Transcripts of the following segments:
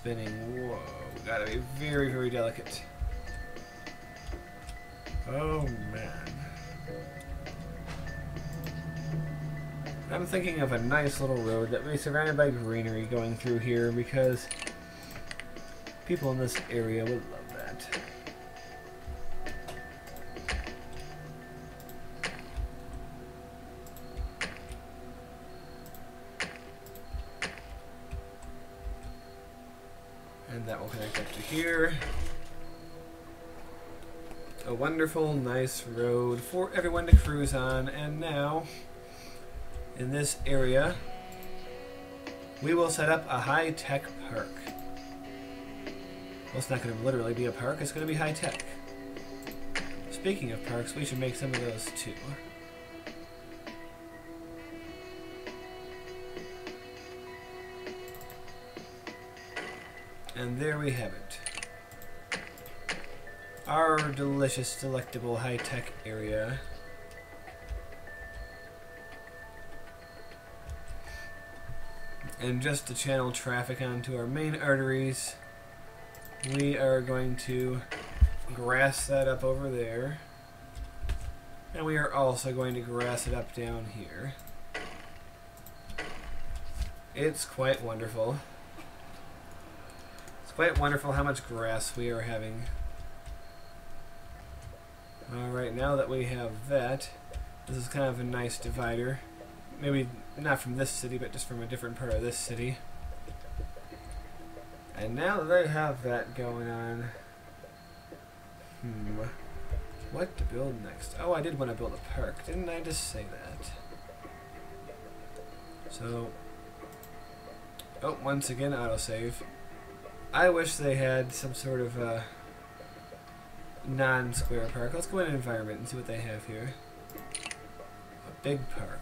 spinning. Whoa, gotta be very, very delicate. Oh man. I'm thinking of a nice little road that will be surrounded by greenery going through here because people in this area would love that. And that will connect up to here. A wonderful, nice road for everyone to cruise on. And now, in this area, we will set up a high-tech park. Well, it's not going to literally be a park, it's going to be high-tech. Speaking of parks, we should make some of those too. And there we have it. Our delicious, delectable, high-tech area. And just to channel traffic onto our main arteries, we are going to grass that up over there. And we are also going to grass it up down here. It's quite wonderful. It's quite wonderful how much grass we are having. Alright, now that we have that, this is kind of a nice divider. Maybe not from this city, but just from a different part of this city. And now that I have that going on, hmm, what to build next? Oh, I did want to build a park, didn't I just say that? So, oh, once again, autosave. I wish they had some sort of uh, non-square park. Let's go in an environment and see what they have here. A big park.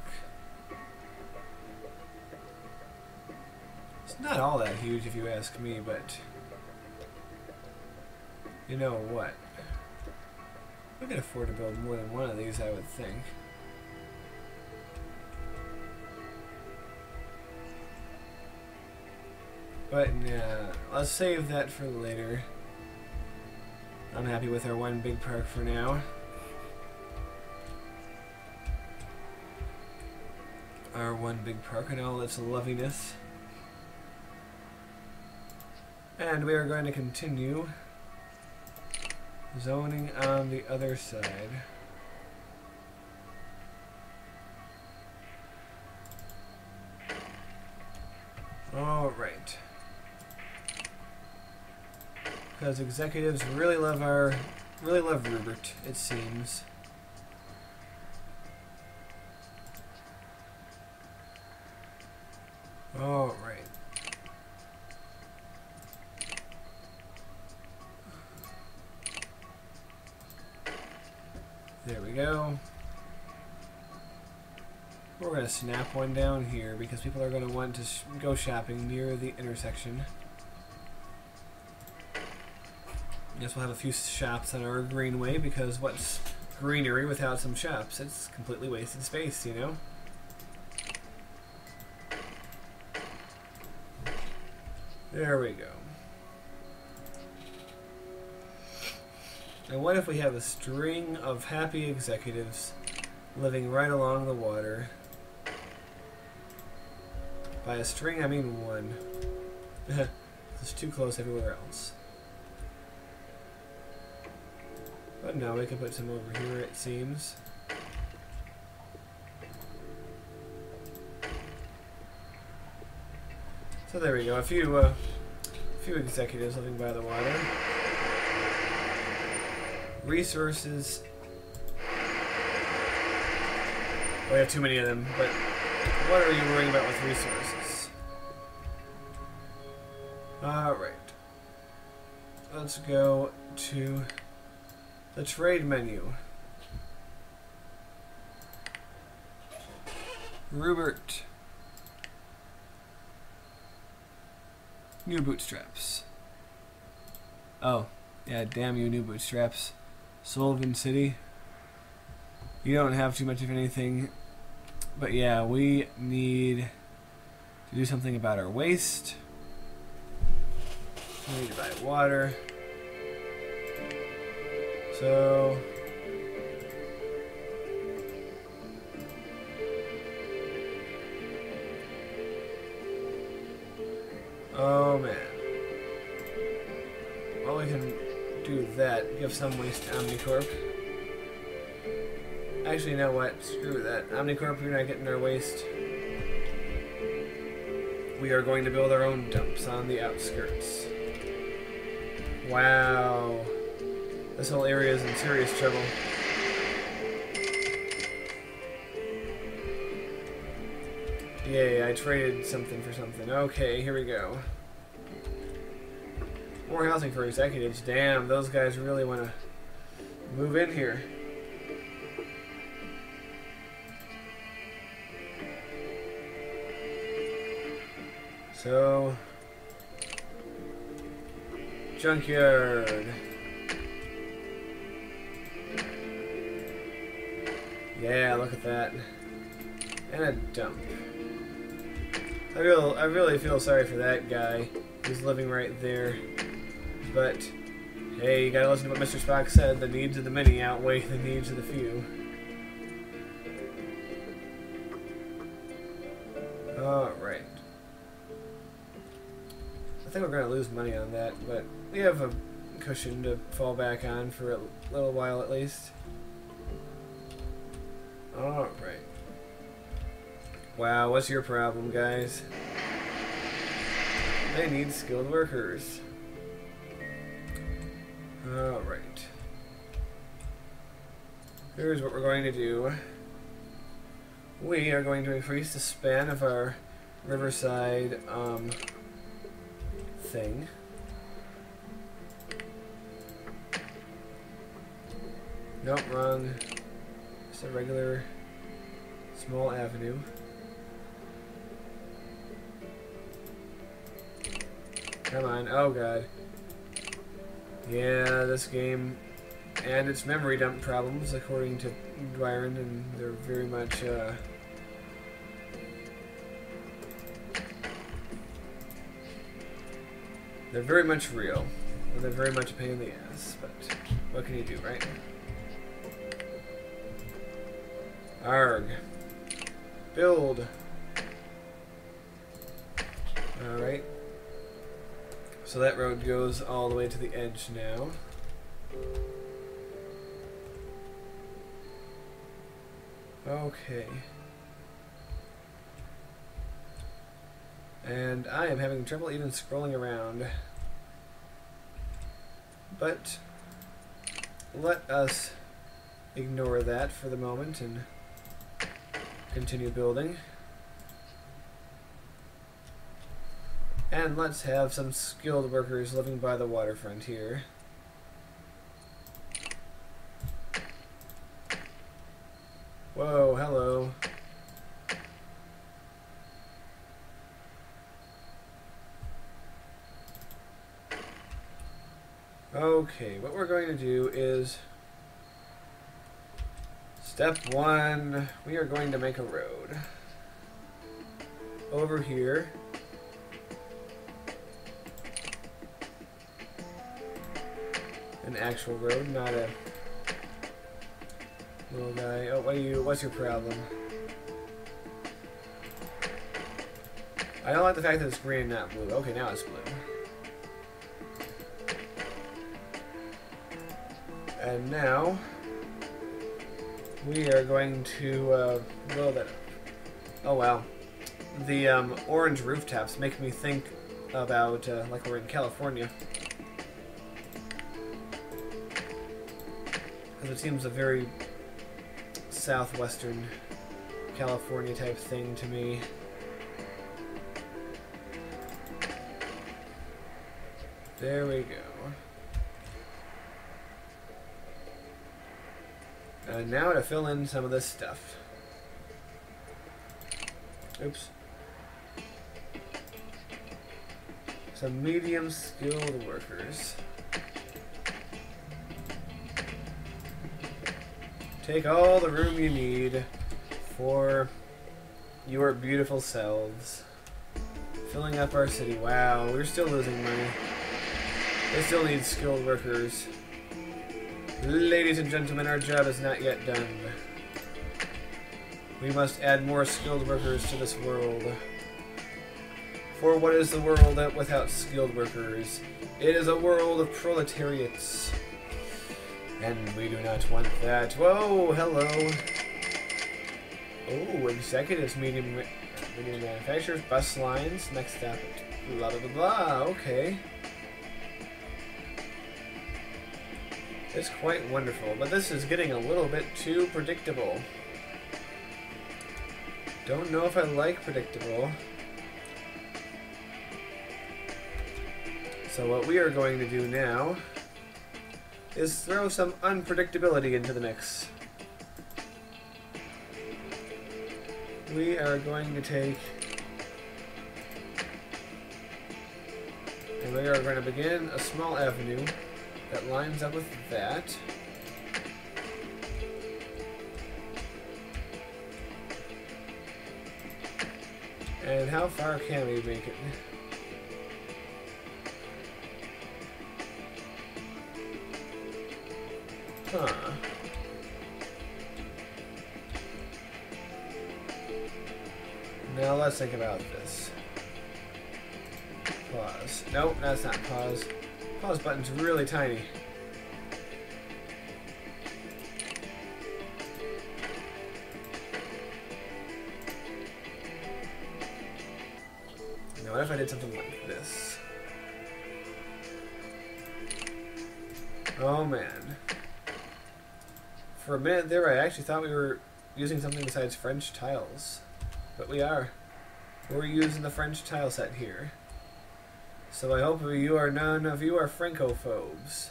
It's not all that huge if you ask me, but you know what? We could afford to build more than one of these, I would think. But yeah, let's save that for later. I'm happy with our one big park for now. Our one big park and all its loveliness. And we are going to continue zoning on the other side. Because executives really love our really love Reuburt, it seems. Alright. There we go. We're going to snap one down here because people are going to want to go shopping near the intersection. Yes, we'll have a few shops on our greenway because what's greenery without some shops? It's completely wasted space, you know? There we go. And what if we have a string of happy executives living right along the water? By a string, I mean one. it's too close everywhere else. But no, we can put some over here, it seems. So there we go, a few, uh, a few executives living by the water. Resources. We have too many of them, but what are you worrying about with resources? Alright. Let's go to the trade menu. Reuburt. New bootstraps. Oh, yeah, damn you, new bootstraps. Sullivan City. You don't have too much of anything. But yeah, we need to do something about our waste. We need to buy water. So Oh man. Well, we can do that. Give some waste to Omnicorp. Actually, you know what? Screw that. Omnicorp, you're not getting our waste. We are going to build our own dumps on the outskirts. Wow. This whole area is in serious trouble. Yay, I traded something for something. Okay, here we go. More housing for executives. Damn, those guys really want to move in here. So, junkyard. Yeah, look at that. And a dump. I real I really feel sorry for that guy He's living right there. But hey, you gotta listen to what Mr. Spock said. The needs of the many outweigh the needs of the few. Alright. I think we're gonna lose money on that, but we have a cushion to fall back on for a little while at least. Alright. Wow, what's your problem, guys? They need skilled workers. Alright. Here's what we're going to do. We are going to increase the span of our riverside um, thing. Nope, wrong. Just a regular small avenue. Come on. Oh, God. Yeah, this game and its memory dump problems, according to Byron, and they're very much, uh, They're very much real. And they're very much a pain in the ass, but what can you do, right? Arg. Build. Alright. So that road goes all the way to the edge now. Okay. And I am having trouble even scrolling around. But let us ignore that for the moment and continue building. And let's have some skilled workers living by the waterfront here. Whoa, hello. Okay, what we're going to do is step one, we are going to make a road over here. an actual road, not a little guy. Oh, what are you? What's your problem? I don't like the fact that it's green, not blue. Okay, now it's blue. And now we are going to uh, up. Oh wow, the um, orange rooftops make me think about uh, like we're in California. Because it seems a very southwestern California type thing to me. There we go. And now to fill in some of this stuff. Oops. Some medium skilled workers. Take all the room you need for your beautiful selves. Filling up our city. Wow, we're still losing money. They still need skilled workers. Ladies and gentlemen, our job is not yet done. We must add more skilled workers to this world. For what is the world without skilled workers? It is a world of proletariats. And we do not want that. Whoa, hello. Oh, executives, medium, medium manufacturers, bus lines, next blah blah blah blah. Okay. It's quite wonderful, but this is getting a little bit too predictable. Don't know if I like predictable. So what we are going to do now is throw some unpredictability into the mix. We are going to take and we are going to begin a small avenue that lines up with that. And how far can we make it? Huh. Now let's think about this. Pause. Nope, that's not pause. Pause button's really tiny. Now what if I did something like this? Oh man. For a minute there I actually thought we were using something besides French tiles. But we are. We're using the French tile set here. So I hope you are none of you are Francophobes.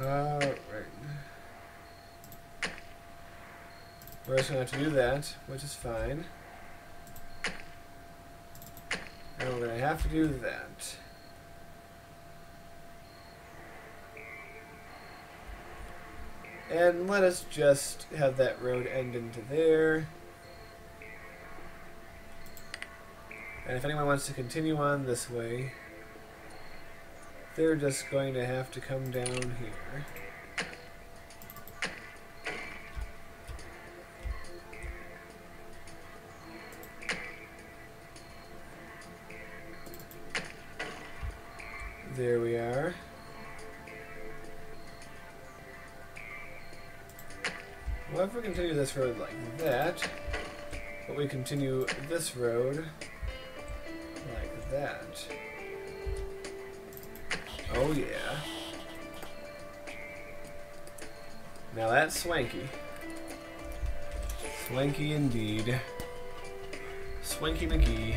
Alright. We're just gonna have to do that, which is fine. And we're gonna have to do that. And let us just have that road end into there. And if anyone wants to continue on this way, they're just going to have to come down here. There we if we continue this road like that, but we continue this road like that. Oh yeah. Now that's swanky. Swanky indeed. Swanky McGee.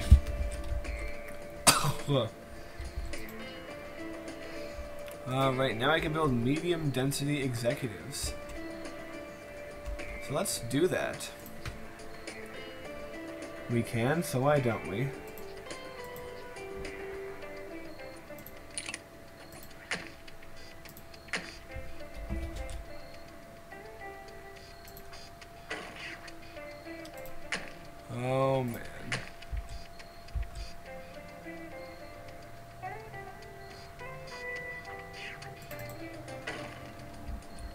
Alright, now I can build medium density executives. Let's do that. We can, so why don't we? Oh man.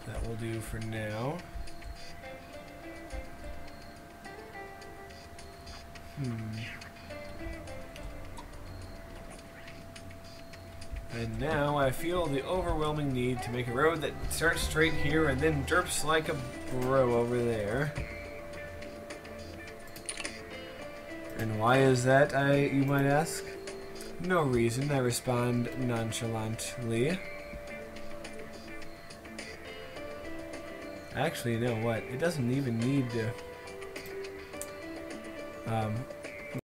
That will do for now. And now I feel the overwhelming need to make a road that starts straight here and then derps like a bro over there. And why is that, I you might ask? No reason, I respond nonchalantly. Actually, you know what? It doesn't even need to um,